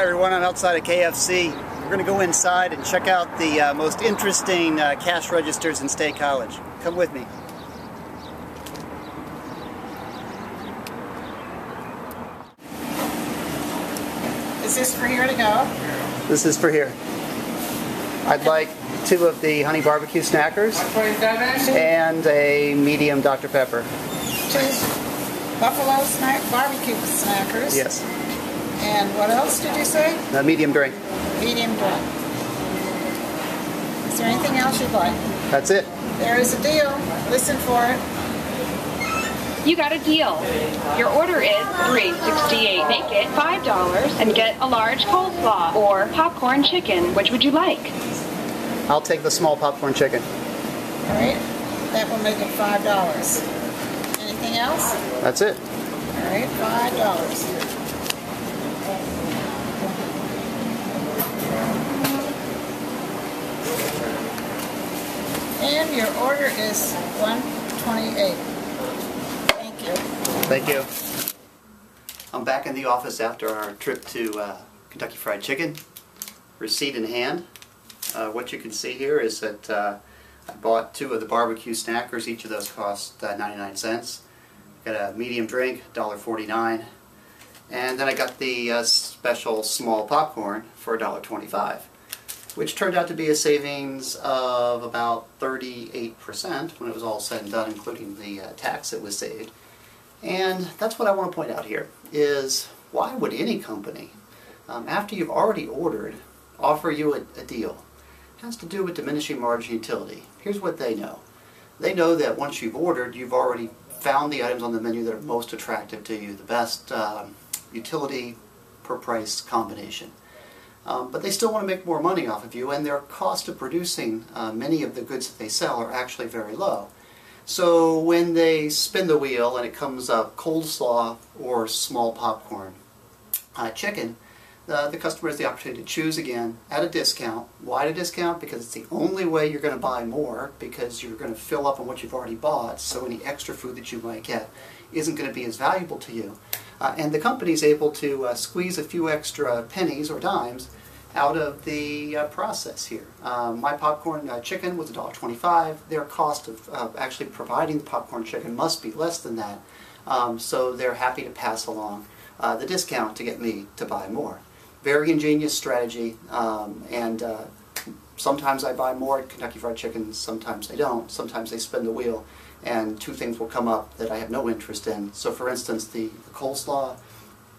everyone. I'm outside of KFC. We're going to go inside and check out the uh, most interesting uh, cash registers in State College. Come with me. Is this for here to go? This is for here. I'd like two of the honey barbecue snackers and a medium Dr. Pepper. Two buffalo snack barbecue snackers. Yes, And what else did you say? a medium drink. Medium drink. Is there anything else you'd like? That's it. There is a deal. Listen for it. You got a deal. Your order is $3.68. Make it $5 and get a large coleslaw or popcorn chicken. Which would you like? I'll take the small popcorn chicken. All right. That will make it five dollars. Anything else? That's it. All right, five dollars. And your order is one twenty-eight. Thank you. Thank you. I'm back in the office after our trip to uh, Kentucky Fried Chicken. Receipt in hand. Uh, what you can see here is that uh, I bought two of the barbecue snackers. Each of those cost uh, 99 cents. Got a medium drink, $1.49. And then I got the uh, special small popcorn for $1.25, which turned out to be a savings of about 38% when it was all said and done, including the uh, tax that was saved. And that's what I want to point out here is why would any company, um, after you've already ordered, offer you a, a deal? It has to do with diminishing marginal utility. Here's what they know. They know that once you've ordered, you've already found the items on the menu that are most attractive to you, the best um, utility per price combination. Um, but they still want to make more money off of you, and their cost of producing uh, many of the goods that they sell are actually very low. So when they spin the wheel and it comes up coleslaw or small popcorn uh, chicken, uh, the customer has the opportunity to choose again at a discount. Why a discount? Because it's the only way you're going to buy more because you're going to fill up on what you've already bought. So any extra food that you might get isn't going to be as valuable to you. Uh, and the company's able to uh, squeeze a few extra pennies or dimes out of the uh, process here. Um, my popcorn uh, chicken was $1.25. Their cost of uh, actually providing the popcorn chicken must be less than that. Um, so they're happy to pass along uh, the discount to get me to buy more. Very ingenious strategy, um, and sometimes I buy more at Kentucky Fried Chicken, sometimes I don't. Sometimes they spin the wheel, and two things will come up that I have no interest in. So, for instance, the, the coleslaw,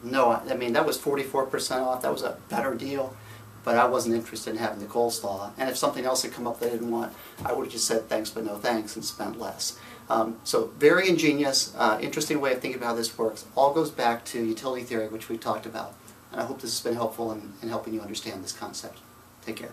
no, I, I mean, that was 44% off. That was a better deal, but I wasn't interested in having the coleslaw. And if something else had come up that I didn't want, I would have just said thanks but no thanks and spent less. Um, so very ingenious, uh, interesting way of thinking about how this works. All goes back to utility theory, which we talked about. And I hope this has been helpful in, in helping you understand this concept. Take care.